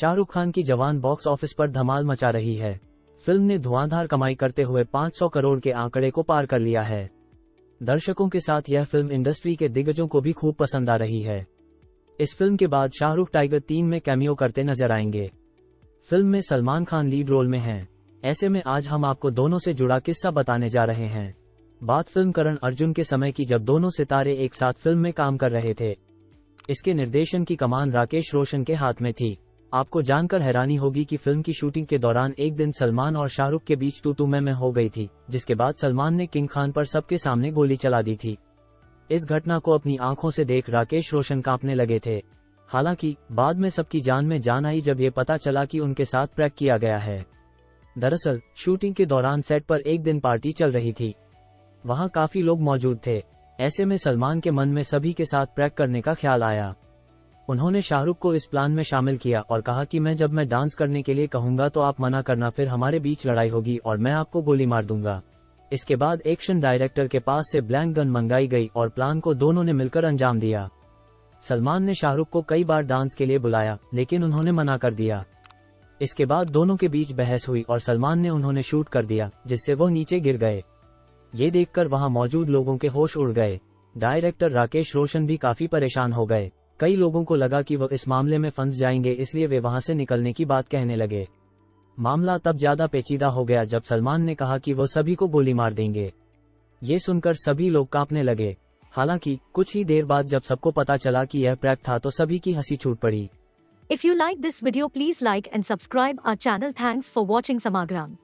शाहरुख खान की जवान box office पर धमाल मचा रही है। फ़िल्म ने धुआंधार कमाई करते हुए 500 करोड़ के आंकड़े को पार कर लिया है। दर्शकों के साथ यह फ़िल्म इंडस्ट्री के दिग्गजों को भी खूब पसंद आ रही है। इस फ़िल्म के बाद शाहरुख टाइगर तीन में कैमियो करते नज़र आएँगे। फ़िल्म में सलमान खान लीड रोल में हैं। ऐसे में आज हम आपको दोनों से जुड़ा किस्सा बताने जा रहे हैं। बात फ़िल्म करण अर्जुन के समय की जब दोनों सितारे एक साथ फ़िल्म में काम कर रहे थे। इसके निर्देशन की कमान राकेश रोशन के हाथ में थी। आपको जानकर हैरानी होगी कि फ़िल्म की शूटिंग के दौरान एक दिन सलमान और शाहरुख के बीच तू में, में हो गई थी जिसके बाद सलमान ने किंग खान पर सबके सामने गोली चला दी थी। इस घटना को अपनी आँखों से देख राकेश रोशन कांपने लगे थे। हालाँकि बाद में सबकी जान में जान आई जब ये पता चला कि उनके साथ प्रैक किया गया है। दरअसल शूटिंग के दौरान सेट पर एक दिन पार्टी चल रही थी। वहाँ काफ़ी लोग मौजूद थे। ऐसे में सलमान के मन में सभी के साथ प्रैक करने का ख्याल आया। उन्होंने शाहरुख को इस प्लान में शामिल किया और कहा कि मैं जब मैं डांस करने के लिए कहूँगा तो आप मना करना, फिर हमारे बीच लड़ाई होगी और मैं आपको गोली मार दूँगा। इसके बाद एक्शन डायरेक्टर के पास से ब्लैंक गन मंगाई गई और प्लान को दोनों ने मिलकर अंजाम दिया। सलमान ने शाहरुख को कई बार डांस के लिए बुलाया, लेकिन उन्होंने मना कर दिया। इसके बाद दोनों के बीच बहस हुई और सलमान ने उन्होंने शूट कर दिया, जिससे वो नीचे गिर गए। ये देखकर वहाँ मौजूद लोगों के होश उड़ गए। डायरेक्टर राकेश रोशन भी काफ़ी परेशान हो गए। कई लोगों को लगा कि वह इस मामले में फंस जाएँगे, इसलिए वे वहाँ से निकलने की बात कहने लगे। मामला तब ज़्यादा पेचीदा हो गया जब सलमान ने कहा कि वो सभी को गोली मार देंगे। ये सुनकर सभी लोग कांपने लगे। हालाँकि, कुछ ही देर बाद जब सबको पता चला कि यह प्रैक था तो सभी की हँसी छूट पड़ी। If you like this video please like and subscribe our channel thanks for watching समाग्राम